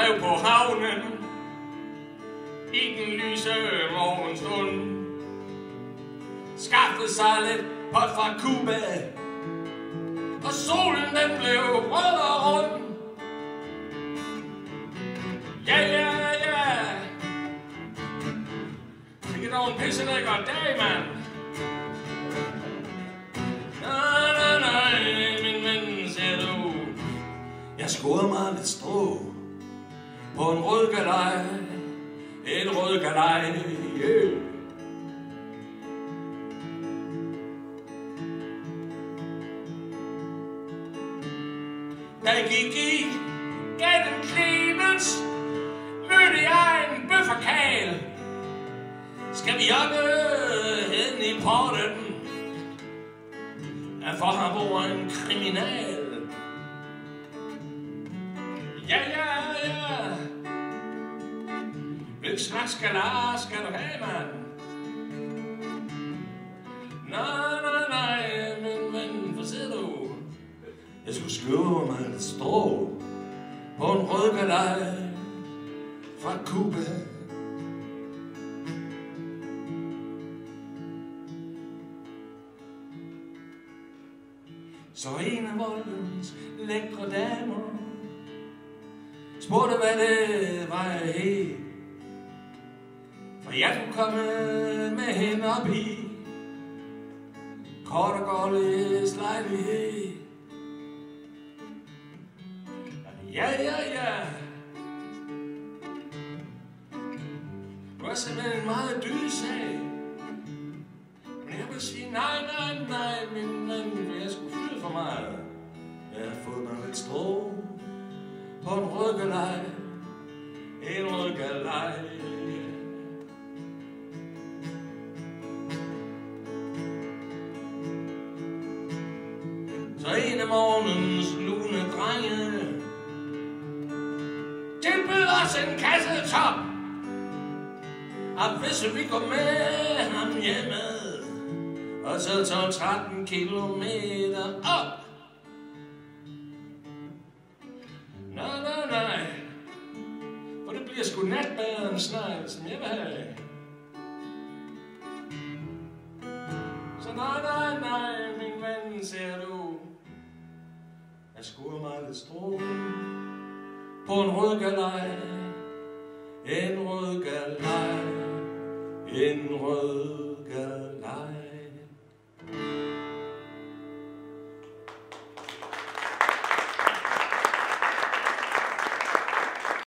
drev på havnen i den lyse morgenstund. Skaffede sig lidt pot fra Cuba, og solen den blev rød og rund. Ja, ja, ja. Det er dog en pisse lækker dag, mand. Nej, nej, nej, min ven, siger du. Jeg scorede mig lidt strå på en rød galej. En rød galej, yeah. Da jeg gik i gennem Clemens, mødte jeg en bøfferkal. Skal vi jokke hen i porten? For her bor en kriminal. Hvilken slags galar skal du have, mand? Nej, nej, nej, men, men, hvor sidder du? Jeg skulle skrive mig et strå på en rød galej fra Cuba. Så en af voldens lækre damer spurgte, hvad det var, jeg kunne komme med hende op i kort og gårdes lejlighed. Ja, ja, ja. Det var simpelthen en meget dyr sag. Men jeg vil sige, nej, nej, nej, min øh, mand, for jeg skulle fylde for meget. Jeg har fået mig lidt strå på en rød galej. En rød galej. En morgens lune drenge Tilbyd os en kasse top. Og hvis vi går med ham hjemme, og så 12-13 kilometer op. Nej, nej, nej. For det bliver sgu natbæren snart, som jeg vil have. Så nej, nej, nej, min ven, ser du. Jeg skuer mig lidt strå på en rød galej. En rød galej. En rød galej.